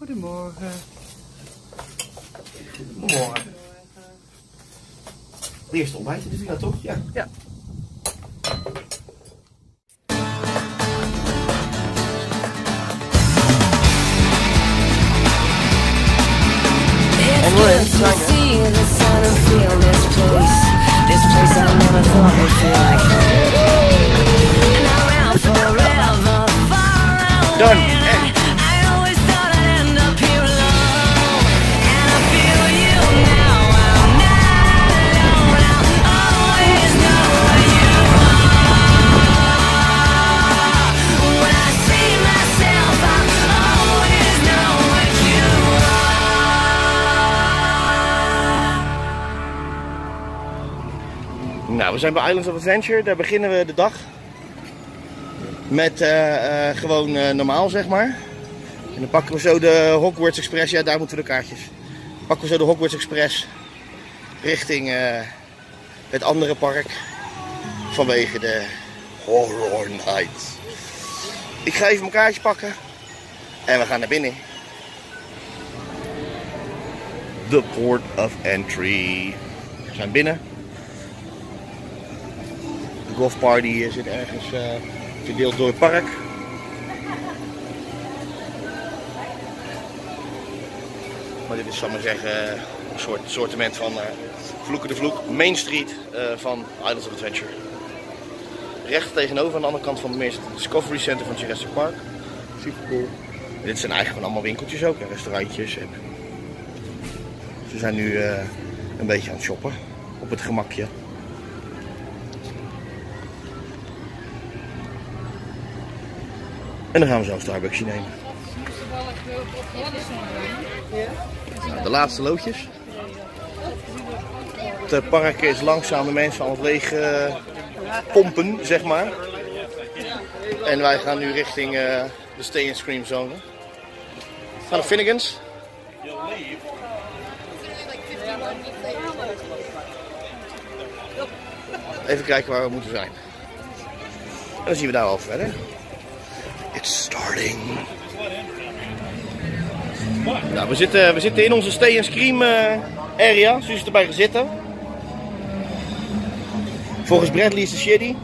Goedemorgen. Goedemorgen. De eerste ontbijt in de villa, toch? Ja. Ja. See the sun and feel this place. This place I never thought would feel like Nou, we zijn bij Islands of Adventure. Daar beginnen we de dag. Met eh, eh, gewoon eh, normaal, zeg maar. En dan pakken we zo de Hogwarts Express. Ja, daar moeten we de kaartjes. Pakken we zo de Hogwarts Express richting het andere park. Vanwege de Horror Nights. Ik ga even mijn kaartje pakken. En we gaan naar binnen. The Port of Entry. We zijn binnen. Golfparty zit ergens eh verdeeld door het park. Maar dit is, zal maar zeggen, een soort sortiment van eh Vloeken de Vloek. Main Street eh, van Islands of Adventure. Recht tegenover aan de andere kant van de zit het Discovery Center van Jurassic Park. Super cool. Dit zijn eigenlijk allemaal winkeltjes ook, en restaurantjes. En... Ze zijn nu een beetje aan het shoppen op het gemakje. En dan gaan we zo een Starbucksje nemen. Nou, de laatste loodjes. Het park is langzaam de mensen aan het leeg eh, pompen, zeg maar. En wij gaan nu richting eh, de Stay and Scream zone. Gaan naar Finnegans. Even kijken waar we moeten zijn. En dan zien we daar wel verder. It's starting. Nou, we zitten, we zitten in onze Stay and Scream eh, area. Suus is erbij gaan zitten. Volgens Bradley is de shitty.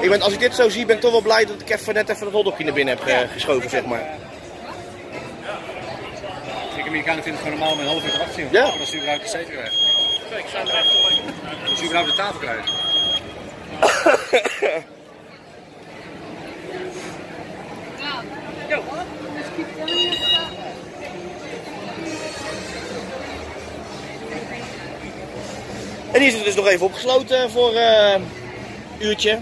Ik ben, als ik dit zo zie, ben ik toch wel blij dat ik even net even het hotdogje naar binnen heb eh, geschoven, zeg maar. Amerikanen vinden het gewoon normaal om een half uur te wachten. Ja. Dat ze überhaupt de zetel krijgen. Kijk, zijn er echt Dat ze überhaupt de tafel krijgen. En die is dus nog even opgesloten voor een uurtje.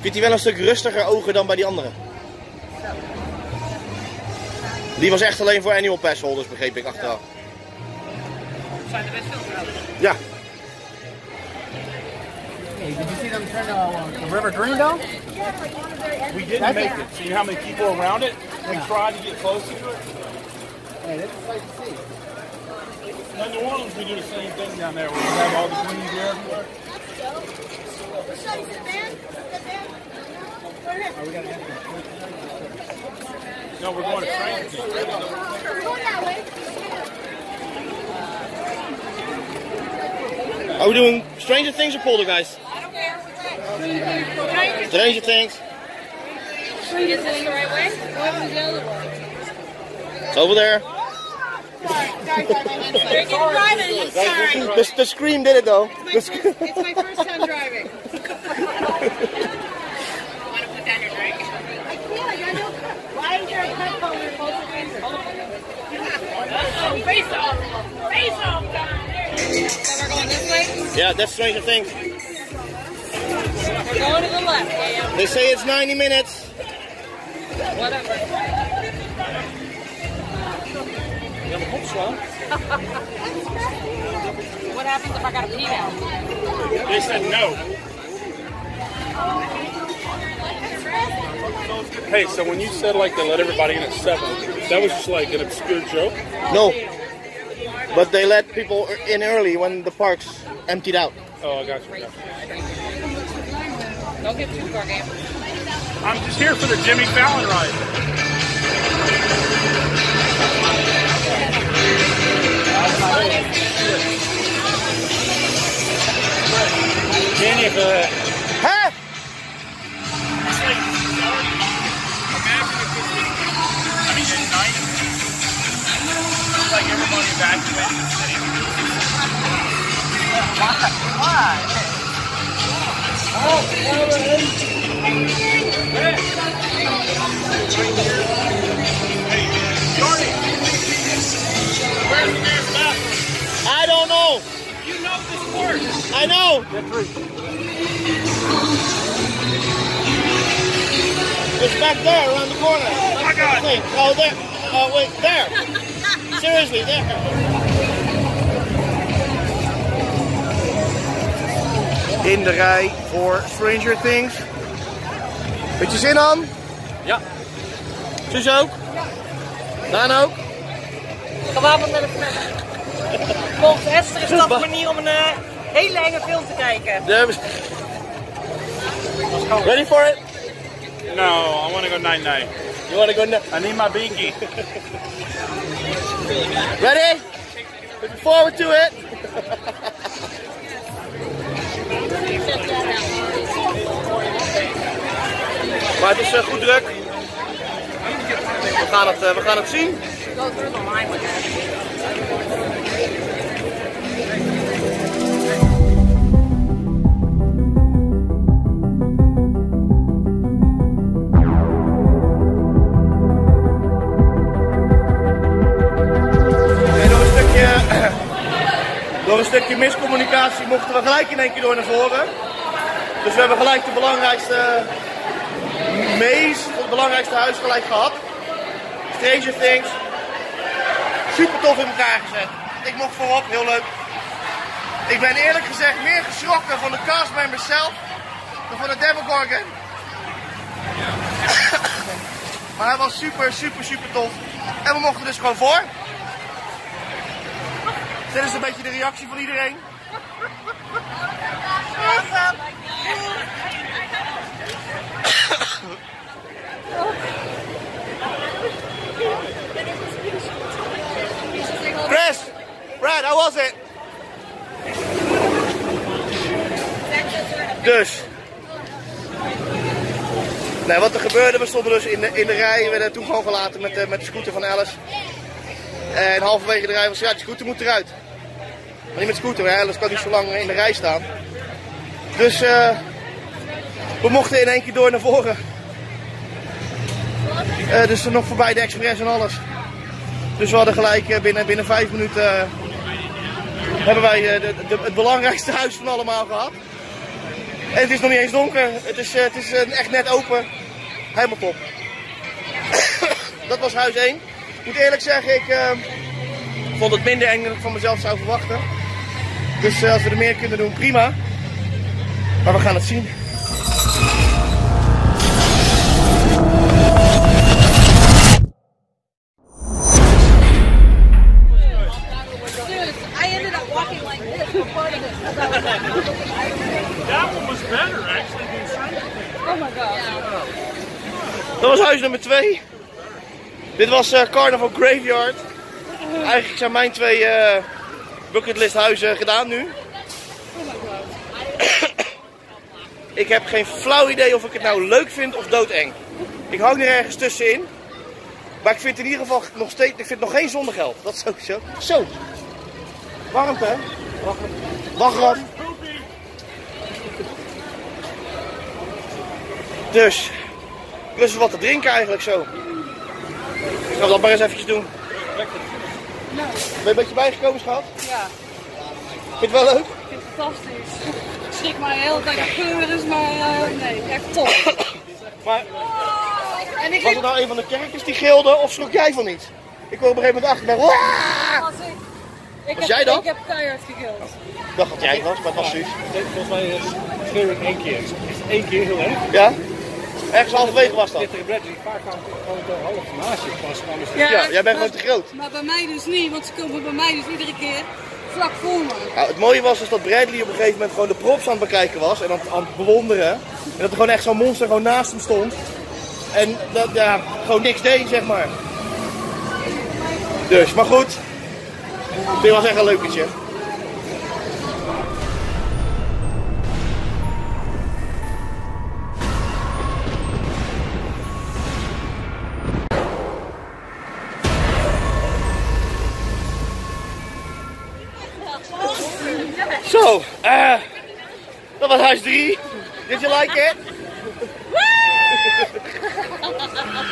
Vindt hij wel een stuk rustiger ogen dan bij die andere? Die was echt alleen voor annual pass holders, begreep ik achteraf. Zijn best veel vrouwen? Ja. Hey, did you see them turn uh, the river green though? We didn't make it. See how many people around it? We tried to get close to it. Hey, that's a sight to see. In New Orleans, we do the same thing down there. We have all the green here everywhere. No, we're going to Stranger Are we doing Stranger Things or Poltergeist? Stranger Things. Is it the right way? What was the other one? It's over there. Oh, You're driving. Sorry. The, the scream did it though. The sc- It's my first time driving. Want to put down your drink? I can't. I got no. Why is there a cup on your both fingers? Face off. Face off. Yeah, that's Stranger Things. We're going to the left. Yeah, yeah. They say it's 90 minutes. Whatever. What happens if I got to pee now? They said no. Hey, so when you said like they let everybody in at seven, that was just like an obscure joke. No. But they let people in early when the parks emptied out. Oh, I got you. Don't get too far, game. I'm just here for the Jimmy Fallon ride. Danny, if uh, like everybody evacuated the city. The nearest? I don't know. You know this works. I know. It's back there around the corner. Oh my God. Oh there. Oh wait, there. Seriously, there. In de rij voor Stranger Things. Beetje zin aan? Ja. Zus ook? Daan ook? Gewapend met een fles. Volgens Esther is dat de manier om een eh, hele enge film te kijken. Ready for it? No, I want to go night night. You wanna go now? I need my binky. Ready? Looking forward to it. maar het is eh, goed druk. We gaan het, eh, we gaan het zien. Door een stukje miscommunicatie mochten we gelijk in één keer door naar voren. Dus we hebben gelijk de belangrijkste, meest, belangrijkste huis gelijk gehad. Stranger Things. Super tof in elkaar gezet. Ik mocht voorop, heel leuk. Ik ben eerlijk gezegd meer geschrokken van de castmembers zelf dan van de Demogorgon. maar hij was super, super, super tof. En we mochten dus gewoon voor. Dit is een beetje de reactie van iedereen. Chris, Brad, how was it? Dus. Nee, wat er gebeurde, we stonden dus in de, in de rij. We werden toen gewoon gelaten met de, met de scooter van Alice. En halverwege de rij was ja, die scooter moet eruit. Maar niet met scooter, hè? Alice kan niet zo lang in de rij staan. Dus eh, we mochten in één keer door naar voren. Eh, dus nog voorbij de Express en alles. Dus we hadden gelijk eh, binnen, binnen vijf minuten hebben wij de, de- het belangrijkste huis van allemaal gehad. En het is nog niet eens donker. Het is, het is echt net open. Helemaal top. Dat was huis 1. Ik moet eerlijk zeggen, ik eh, vond het minder eng dan ik van mezelf zou verwachten. Dus eh, als we er meer kunnen doen, prima. Maar we gaan het zien. Oh. Dat was huis nummer 2. Dit was eh, Carnival Graveyard. Eigenlijk zijn mijn twee eh bucketlist huizen gedaan nu. ik heb geen flauw idee of ik het nou leuk vind of doodeng. Ik hou er ergens tussenin. Maar ik vind in ieder geval nog steeds, ik vind nog geen zonnegeld. Dat is sowieso. Zo. Warmte hè? Wachtram. Dus, plus wat te drinken eigenlijk zo. Ik ga dat maar eens eventjes doen. Ben je een beetje bijgekomen, schat? Ja, Vind je het wel leuk? ik vind het fantastisch. Ik schrik maar de hele tijd aan pleuris, maar eh, nee, echt top. Maar En ik was het nou een van de kerkers die gilde of schrok jij van iets? Ik kwam op een gegeven moment achter als ik... Ik Was heb, jij dat? Ik heb keihard gegild. Ik dacht dat jij het was, maar het was Suus. volgens mij is schreeuwen één keer. Is één keer heel erg. Ja? Ergens halverwege was dat. Dit er Bradley vaak kwam gewoon zo half naast je pas. ze- Ja, jij bent gewoon te groot. Maar bij mij dus niet, want ze komen bij mij dus iedere keer vlak voor me. Nou, het mooie was dus dat Bradley op een gegeven moment gewoon de props aan het bekijken was en aan, het- aan het bewonderen. En dat er gewoon echt zo'n monster gewoon naast hem stond. En dat ja, gewoon niks deed, zeg maar. Dus, maar goed. Dit was echt een leuketje. It?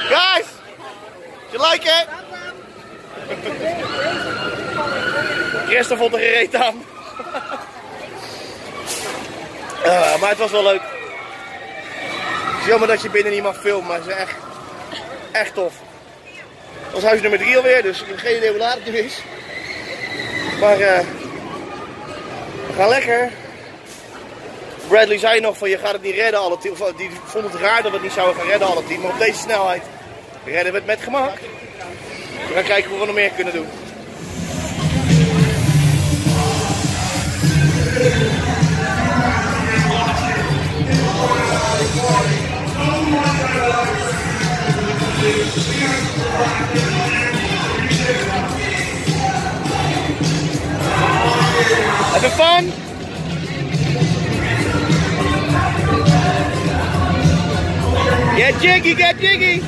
Guys, you like it? Christen vond er geen reet aan. Eh, maar het was wel leuk. Het is jammer dat je binnen niet mag filmen, maar het is echt, echt tof. Dat was huis nummer 3 alweer, dus ik heb geen idee hoe laat het nu is. Maar we gaan lekker. Bradley zei nog van je gaat het niet redden alle of, Die vond het raar dat we het niet zouden gaan redden alle tien. Maar op deze snelheid redden we het met gemak. We gaan kijken hoe we nog meer kunnen doen. Having fun? Get jiggy, get jiggy.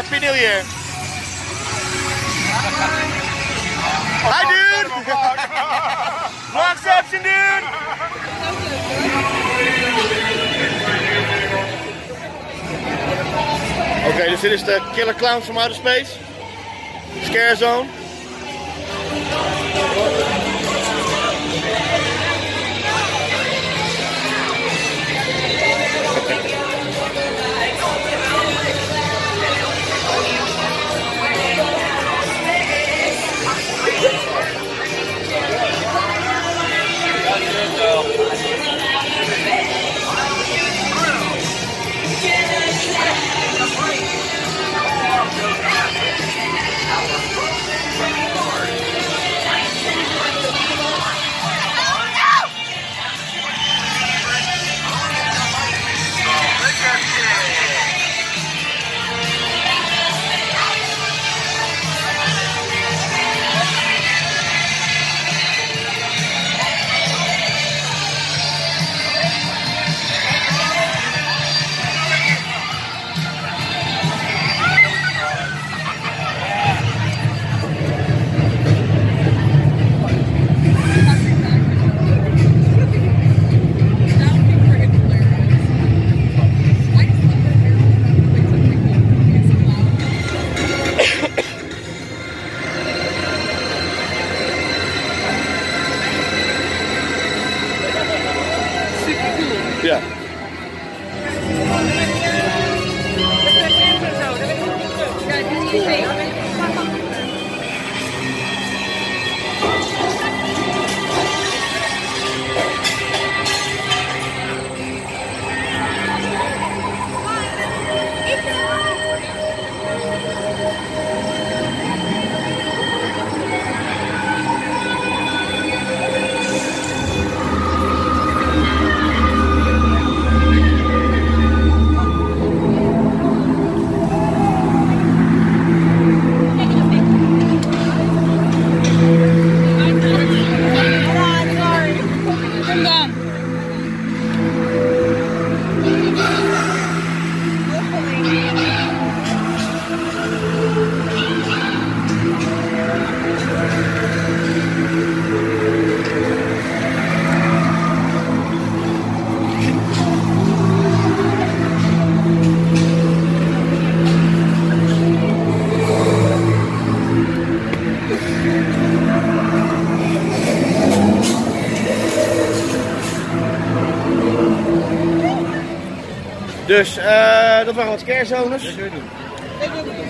Happy New Year! Hi dude! Vlogception dude! Oké, dus dit is de Killer Clowns from Outer Space. Scare Zone.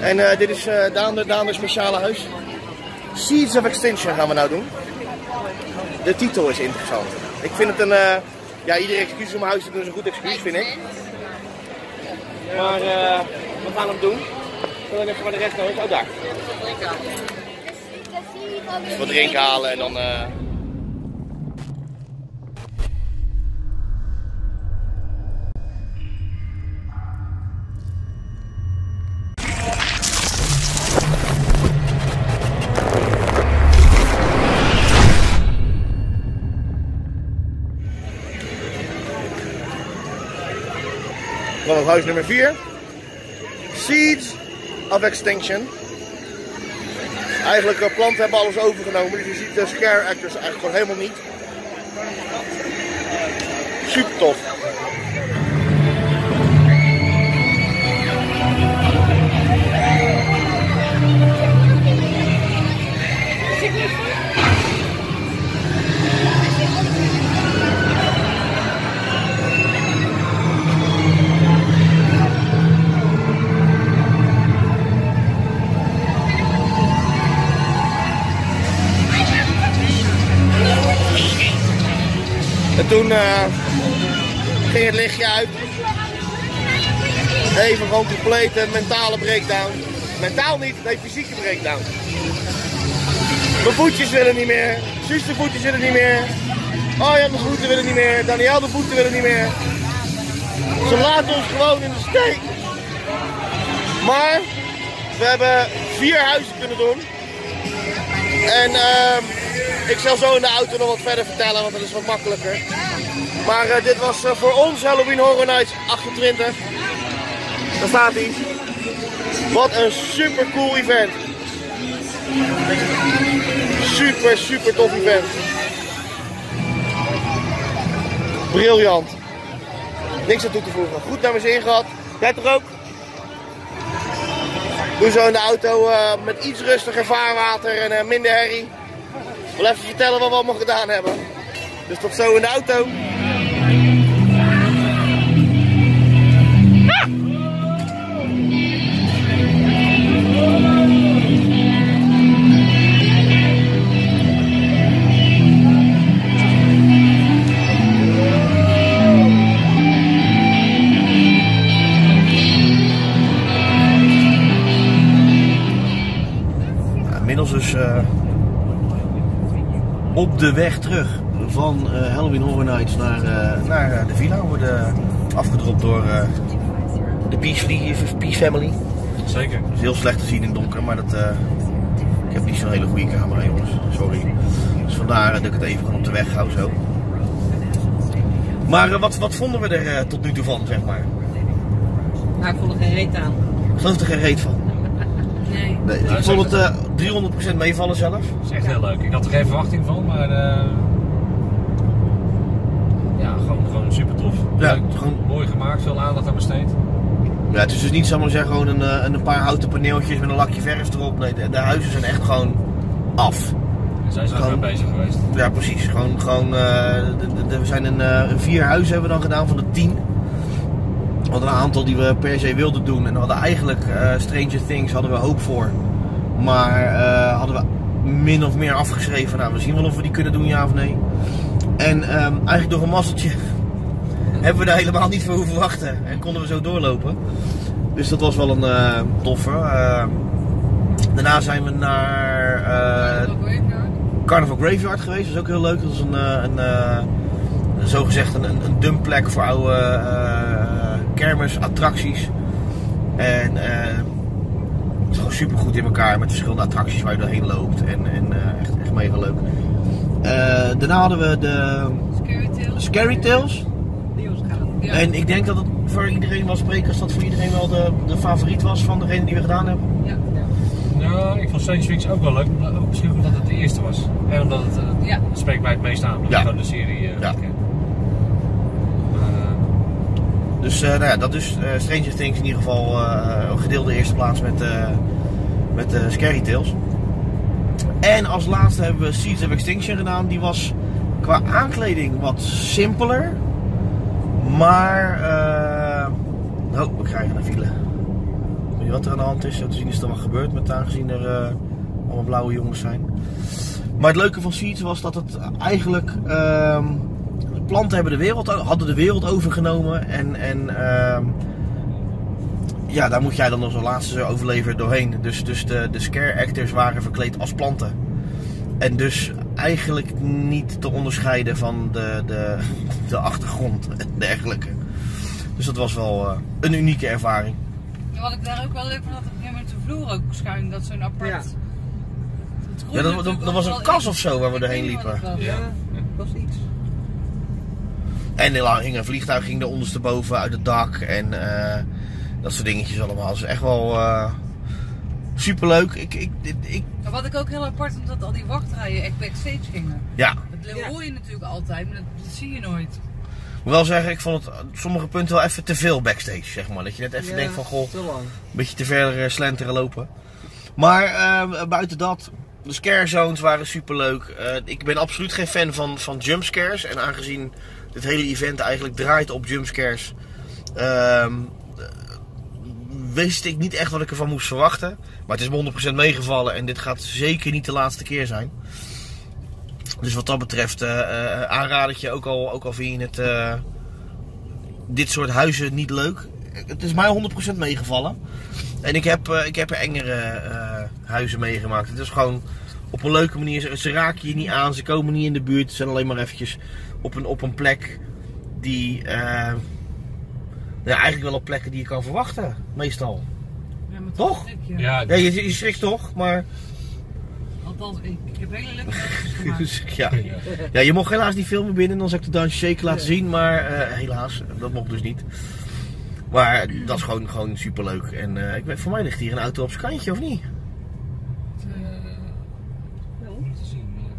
En eh, dit is eh Daan, de, Daan de speciale huis. Seeds of Extinction gaan we nou doen. De titel is interessant. Ik vind het een... eh, ja, ieder excuus om huis te doen is een goed excuus, vind ik. Maar eh, we gaan hem doen. Zullen we even naar de rest nog? Oh, daar. Wat drinken halen en dan... huis nummer 4. Seeds of Extinction. Eigenlijk, uh, planten hebben alles overgenomen, dus je ziet de scare actors eigenlijk gewoon helemaal niet. Super tof. En toen eh, ging het lichtje uit. Even gewoon complete mentale breakdown. Mentaal niet, nee, fysieke breakdown. Mijn voetjes willen niet meer. Suus de voetjes willen niet meer. Oh ja, mijn voeten willen niet meer. Daniel de voeten willen niet meer. Ze laten ons gewoon in de steek. Maar we hebben vier huizen kunnen doen. En ehm, ik zal zo in de auto nog wat verder vertellen, want dat is wat makkelijker. Maar eh, dit was eh, voor ons Halloween Horror Nights 28. Daar staat hij. Wat een super cool event. Super, super tof event. Briljant. Niks aan toe te voegen. Goed naar mijn zin gehad. Jij toch ook? Doe zo in de auto eh, met iets rustiger vaarwater en minder herrie. Wil even vertellen wat we allemaal gedaan hebben. Dus tot zo in de auto. Inmiddels dus op de weg terug van eh, Halloween Horror Nights naar, eh, naar eh, de villa. We worden afgedropt door eh, de Peace, Family. Zeker. Het is heel slecht te zien in het donker, maar dat, eh, ik heb niet zo'n hele goede camera jongens. Sorry. Dus vandaar dat ik het even op de weg hou zo. Maar wat, wat vonden we er tot nu toe van, zeg maar? Nou, ik vond er geen reet aan. Ik geloof er geen reet van. Nee. Nee, ik Nou, vond het eh 300% meevallen zelf. Dat is echt heel leuk. Ik had er geen verwachting van, maar eh, ja, gewoon, gewoon super tof. Ja, Leuk, gewoon- mooi gemaakt, veel aandacht aan besteed. Ja, het is dus niet zomaar zeggen gewoon een, eh, een paar houten paneeltjes met een lakje verf erop. Nee, de, de huizen zijn echt gewoon af. En zij zijn er Gewoon- mee bezig geweest. Ja, precies. Gewoon, gewoon, eh, de- de- de- we zijn een, eh, een vier huizen hebben we dan gedaan van de tien. We hadden een aantal die we per se wilden doen. En we hadden eigenlijk eh, Stranger Things hadden we hoop voor. Maar eh, hadden we min of meer afgeschreven. Nou, we zien wel of we die kunnen doen, ja of nee. En ehm, eigenlijk door een mazzeltje hebben we daar helemaal niet voor hoeven wachten. En konden we zo doorlopen. Dus dat was wel een eh toffe. Eh, daarna zijn we naar eh, Carnival Graveyard geweest. Dat is ook heel leuk. Dat is een, een, een zogezegd een, een dumpplek voor oude kermisattracties. En eh, het is gewoon super goed in elkaar met verschillende attracties waar je doorheen loopt. En, en eh, echt, echt mega leuk. Eh, daarna hadden we de Scary Tales. En ik denk dat het voor iedereen wel sprekers dat voor iedereen wel de, de favoriet was van degene die we gedaan hebben. Ja, ik vond Stranger Things ook wel leuk, misschien omdat het de eerste was. En omdat het, eh, Ja. het spreekt mij het meest aan, Ja. gewoon de serie eh, Ja. Dus eh, nou ja, dat is eh, Stranger Things in ieder geval eh, een gedeelde eerste plaats met, met Scary Tales. En als laatste hebben we Seeds of Extinction gedaan. Die was qua aankleding wat simpeler. Maar Oh, we krijgen een file. Weet je wat er aan de hand is? Zo te zien is er wat gebeurd met aangezien er allemaal blauwe jongens zijn. Maar het leuke van Seeds was dat het eigenlijk... ehm, planten hebben de wereld, hadden de wereld overgenomen. En, en ehm, ja, daar moet jij dan als laatste overlever doorheen. Dus, dus de, de scare actors waren verkleed als planten. En dus eigenlijk niet te onderscheiden van de, de, de achtergrond en dergelijke. Dus dat was wel eh, een unieke ervaring. Ja, Wat ik daar ook wel leuk vond, dat op een gegeven moment de vloer ook schuin, dat zo'n apart... Ja. Ja, dat, dat, dat was een kas of zo waar we doorheen liepen. Ja. Dat was iets. En er hing een vliegtuig ging er ondersteboven uit het dak. En eh, dat soort dingetjes allemaal. Dat is echt wel eh superleuk. Ik, ik, ik, Maar wat ik ook heel apart vond, dat al die wachtrijen echt backstage gingen. ja, Dat hoor je natuurlijk altijd, maar dat, dat zie je nooit. ik moet wel zeggen, ik vond het op sommige punten wel even te veel backstage. Zeg maar. Dat je net even denkt van, goh, Te lang. een beetje te ver eh, slenteren lopen. Maar eh, buiten dat, de scare zones waren superleuk. Eh ik ben absoluut geen fan van, van jumpscares. En aangezien dit hele event eigenlijk draait op jumpscares, eh, wist ik niet echt wat ik ervan moest verwachten. Maar het is me 100% meegevallen en dit gaat zeker niet de laatste keer zijn. Dus wat dat betreft eh eh, aanraad ik je, ook al, ook al vind je het, eh, dit soort huizen niet leuk. Het is mij 100% meegevallen. En ik heb, eh, ik heb er engere eh, huizen meegemaakt. Het is gewoon op een leuke manier. Ze, ze raken je niet aan, ze komen niet in de buurt. Ze zijn alleen maar eventjes op een, op een plek die... eh, ja, eigenlijk wel op plekken die je kan verwachten, meestal. Ja, maar Toch? je. Ja, Ja, je, je schrikt toch, maar... Althans, ik, ik heb hele leuke. Dus, ja. ja, je mocht helaas niet filmen binnen, dan zou ik de Dance Shake laten zien. Maar eh, helaas, dat mocht dus niet. Maar dat is gewoon, gewoon superleuk. En eh, ik weet, voor mij ligt hier een auto op zijn kantje, of niet? Om te zien. maar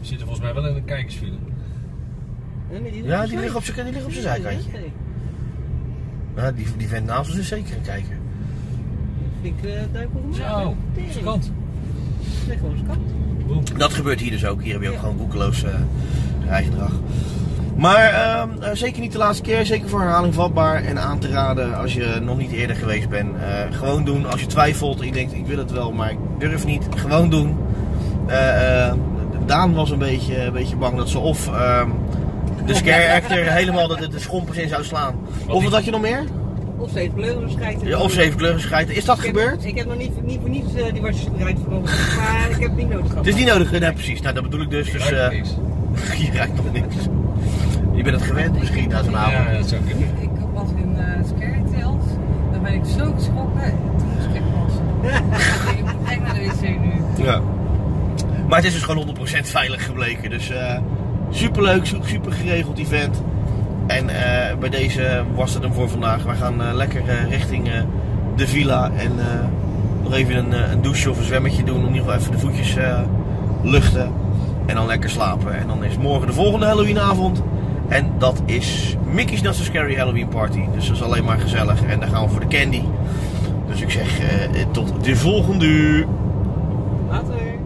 We zitten volgens mij wel in een kijkersfile. Ja, die ligt op zijn, die ligt op zijn zijkantje. Ja, die, die vent naast ons is zeker een kijker. Ik uh, duik op Zo, zijn kant. Nee, gewoon zijn kant. Boem. Dat gebeurt hier dus ook. Hier heb je ook gewoon boekeloos eh, rijgedrag. Maar ehm, eh, zeker niet de laatste keer. Zeker voor herhaling vatbaar en aan te raden als je nog niet eerder geweest bent. Eh, gewoon doen. Als je twijfelt en je denkt ik wil het wel, maar ik durf niet. Gewoon doen. Eh, eh, Daan was een beetje, een beetje bang dat ze of ehm, de scare actor helemaal de, de schompers in zou slaan. Of wat had je nog meer? Of ze heeft kleuren schijten. Ja, of ze heeft kleuren schijten. Is dat Ik heb- gebeurd? Ik heb nog niet, niet voor niets eh, die wasjes eruit vanochtend. Maar ik heb het niet nodig gehad. Het is niet nodig, nee precies. Nou, dat bedoel ik dus. dus Ruikt eh, niks. je ruikt nog niks. Je bent het gewend misschien na zo'n avond. Ja, dat zou kunnen. Ik was in uh, Scary Tales, daar ben ik zo geschrokken. Toen moest ik passen. ik moet echt naar de wc nu. Ja. Maar het is dus gewoon 100% veilig gebleken. Dus eh superleuk, su- super geregeld event. En eh, bij deze was het hem voor vandaag. We gaan eh, lekker eh, richting de villa. En nog even een, een douche of een zwemmetje doen. In ieder geval even de voetjes luchten. En dan lekker slapen. En dan is morgen de volgende Halloweenavond. En dat is Mickey's Not Scary Halloween Party. Dus dat is alleen maar gezellig. En dan gaan we voor de candy. Dus ik zeg tot de volgende. Later.